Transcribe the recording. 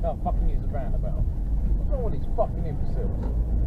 can't fucking use a roundabout. What's wrong with these fucking imbeciles?